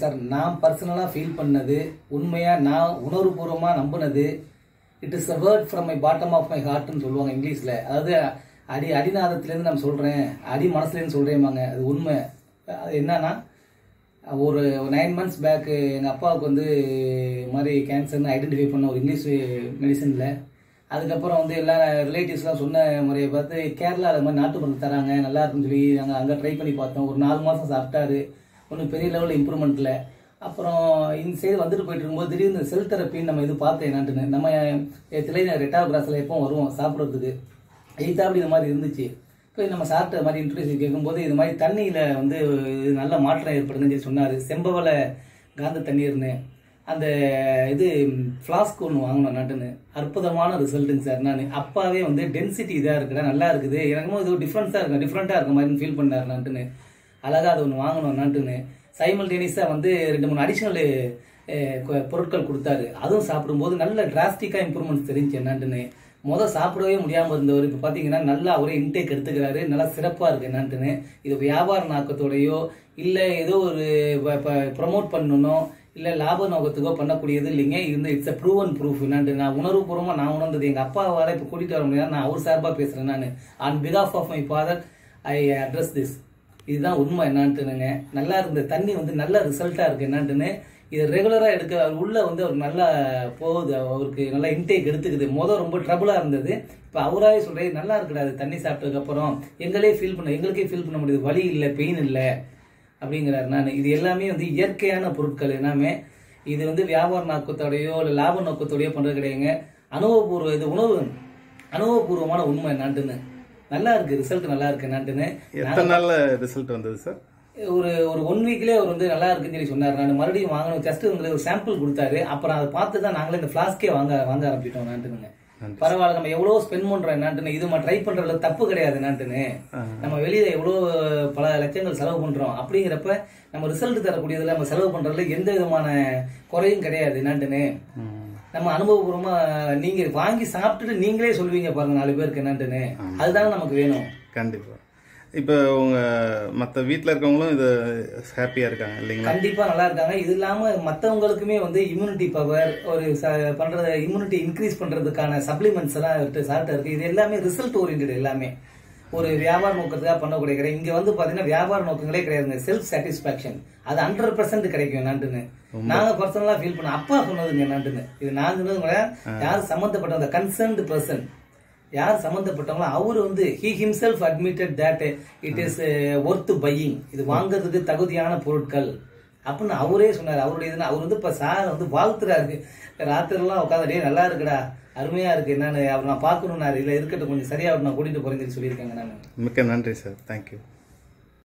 Sir. நான் பர்சனலாக feel பண்ணது உண்மையாக நான் உணர்வுபூர்வமாக நம்பினது it is a word from my bottom of my ஹார்ட்னு சொல்லுவாங்க இங்கிலீஷில். அதாவது அடி அடிநாதத்துலேருந்து நான் சொல்கிறேன் அடி மனசுலேருந்து சொல்கிறேம்பாங்க அது உண்மை. அது என்னன்னா ஒரு நைன் மந்த்ஸ் பேக்கு எங்கள் அப்பாவுக்கு வந்து இது மாதிரி கேன்சர்னு ஐடென்டிஃபை பண்ண ஒரு இங்கிலீஷ் மெடிசனில் அதுக்கப்புறம் வந்து எல்லா ரிலேட்டிவ்ஸ்லாம் சொன்ன முறையை பார்த்து கேரளா அது மாதிரி நாட்டு மருந்து தராங்க நல்லா இருக்குன்னு சொல்லி நாங்கள் அங்கே ட்ரை பண்ணி பார்த்தோம். ஒரு நாலு மாதம் சாப்பிட்டாரு. ஒன்றும் பெரிய லெவலில் இம்ப்ரூவ்மெண்ட்டில் அப்புறம் இந்த சைடு வந்துட்டு போயிட்டு இருக்கும்போது திடீர்னு செல் தெரப்பின்னு நம்ம இது பார்த்தேன் என்னான்ட்டுன்னு நம்ம திலை ரெட்டாவது கிராஸில் எப்போ வருவோம் சாப்பிட்றதுக்கு. எய்த்தாப்படி இந்த மாதிரி இருந்துச்சு. இப்போ நம்ம சாப்பிட்ட மாதிரி இன்ட்ரடியூஸ் கேட்கும்போது இது மாதிரி தண்ணியில் வந்து இது நல்ல மாற்றம் ஏற்படுதுன்னு சொல்லி சொன்னார். செம்பவள காந்த தண்ணீர்னு. அந்த இது ஃப்ளாஸ்க் ஒன்று வாங்கினோம் நாட்டுன்னு அற்புதமான ரிசல்ட்டுங்க சார் நான். அப்பாவே வந்து டென்சிட்டி இதாக இருக்குடா நல்லா இருக்குது. எனக்கும் இது டிஃப்ரென்ஸாக இருக்கும் டிஃப்ரெண்ட்டாக இருக்க மாதிரி ஃபீல் பண்ணார் நாட்டுன்னு அழகாக அது ஒன்று வாங்கணும் நாட்டுன்னு சைமல்டேனியஸாக வந்து ரெண்டு மூணு அடிஷ்னல் பொருட்கள் கொடுத்தாரு. அதுவும் சாப்பிடும்போது நல்ல டிராஸ்டிக்காக இம்ப்ரூவ்மெண்ட்ஸ் தெரிஞ்சு என்னான்ட்டுன்னு. மொதல் சாப்பிடவே முடியாமல் இருந்தவர் இப்போ பார்த்தீங்கன்னா நல்லா அவரே இன்டேக் எடுத்துக்கிறாரு. நல்லா சிறப்பாக இருக்குது என்னான்ட்டுன்னு. இது வியாபார நாக்கத்தோடையோ இல்லை ஏதோ ஒரு ப்ரொமோட் பண்ணணும் இல்லை லாப நோக்கத்துக்கோ பண்ணக்கூடியது இல்லைங்க. இருந்து இட்ஸ் அ ப்ரூவன் ப்ரூஃப் என்னான்ட்டு. நான் உணர்வுபூர்வமாக நான் உணர்ந்தது. எங்கள் அப்பாவால் இப்போ கூட்டிகிட்டு வர முடியாது. நான் அவர் சார்பாக பேசுகிறேன் நான். On because of of my father I address this இதுதான் உண்மை என்னான்ட்டுனுங்க. நல்லா இருந்த தண்ணி வந்து நல்ல ரிசல்ட்டாக இருக்கு என்னான்ட்டுன்னு இது ரெகுலராக எடுக்க அவர் உள்ள வந்து அவர் நல்லா போகுது. அவருக்கு நல்லா இன்டேக் எடுத்துக்குது. மொதல் ரொம்ப ட்ரபுளாக இருந்தது. இப்போ அவராகவே சொல்றது நல்லா இருக்குடா அது தண்ணி சாப்பிட்டதுக்கு அப்புறம். எங்களே ஃபீல் பண்ண எங்களுக்கே ஃபீல் பண்ண முடியுது. வலி இல்லை பெயின் இல்லை. அப்படிங்கிறாரு நான். இது எல்லாமே வந்து இயற்கையான பொருட்கள் எல்லாமே. இது வந்து வியாபார நோக்கத்தோடையோ இல்லை லாப நோக்கத்தோடையோ பண்ணுறது கிடையாதுங்க. அனுபவபூர்வ இது உணவு அனுபவபூர்வமான உண்மை என்னான்ட்டுன்னு. நல்லா இருக்கு ரிசல்ட் நல்லா இருக்கு என்னான்ட்டுன்னு. எத்தனை நாள்ல ரிசல்ட் வந்தது சார் ஒரு ஒரு ஒன் வீக்லேயே அவர் வந்து நல்லா இருக்குன்னு சொல்லி சொன்னார். நான் மறுபடியும் வாங்கணும். ஜஸ்ட் உங்களுக்கு ஒரு சாம்பிள் கொடுத்தாரு. அப்புறம் அதை பார்த்து தான் நாங்களே இந்த ஃப்ளாஸ்கே வாங்க வாங்க ஆரம்பிச்சிட்டோம் நான்ட்டுங்க பரவாயில்ல நம்ம எவ்வளோ ஸ்பெண்ட் பண்றோம் என்னான்ட்டுன்னு. இது ட்ரை பண்றதுல தப்பு கிடையாது என்னான்ட்டுன்னு. நம்ம வெளியில எவ்வளோ பல லட்சங்கள் செலவு பண்றோம். அப்படிங்கிறப்ப நம்ம ரிசல்ட் தரக்கூடியதுல நம்ம செலவு பண்றதுல எந்த விதமான குறையும் கிடையாது என்னான்ட்டுன்னு. நம்ம அனுபவபூர்வமா நீங்க வாங்கி சாப்பிட்டுட்டு நீங்களே சொல்லுவீங்க பாருங்க நாலு பேருக்கு என்னான்ட்டுன்னு. அதுதானே நமக்கு வேணும். கண்டிப்பா. இப்போ உங்க மற்ற வீட்டில் இருக்கவங்களும் இது ஹாப்பியா இருக்காங்க இல்லைங்களா? கண்டிப்பா நல்லா இருக்காங்க. இது இல்லாம மத்தவங்களுக்குமே வந்து இம்யூனிட்டி பவர் ஒரு பண்றது இம்யூனிட்டி இன்க்ரீஸ் பண்றதுக்கான சப்ளிமெண்ட்ஸ் எல்லாம் சார்ட்ட இருக்கு. இது எல்லாமே ரிசல்ட் ஓரியன்ட் எல்லாமே. ஒரு வியாபார நோக்கத்துக்காக பண்ணக்கூடிய கிடையாது இங்க வந்து பாத்தீங்கன்னா வியாபார நோக்கங்களே கிடையாதுங்க செல்ஃப் சாட்டிஸ்பாக்சன் அது ஹண்ட்ரட் பர்சன்ட் கிடைக்கும் நாட்டுன்னு நாங்க பர்சனலா ஃபீல் பண்ண அப்பா சொன்னதுங்க நாட்டுன்னு இது நான் சொன்னது கூட யார் சம்பந்தப்பட்ட கன்சர்ன்டு பர்சன் யார் சம்பந்தப்பட்டவங்களோ அவர் வந்து he himself admitted that it is worth buying இது வாங்குறதுக்கு தகுதியான பொருட்கள். அப்படின்னு அவரே சொன்னார். அவருடைய இதுனா அவர் வந்து இப்போ சார் வந்து வாழ்த்துறாரு. ராத்திரிலாம் உட்காந்து நல்லா இருக்குடா. அருமையாக இருக்கு. என்னன்னு அவர் நான் பார்க்கணும்னாரு. இல்லை இருக்கட்டும். கொஞ்சம் சரியாக நான் கூட்டிகிட்டு போகிறேன்னு சொல்லி சொல்லியிருக்கேங்க நான். மிக்க நன்றி சார். தேங்க்யூ